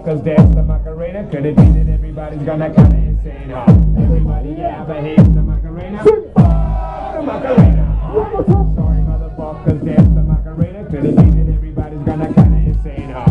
motherfuckers, that's the Macarena. Could it be that everybody's gonna kinda insane, huh? Everybody, yeah, but hate the Macarena. Fuck the Macarena. Sorry, motherfuckers, that's the Macarena. Could it be that everybody's gonna kinda insane, huh?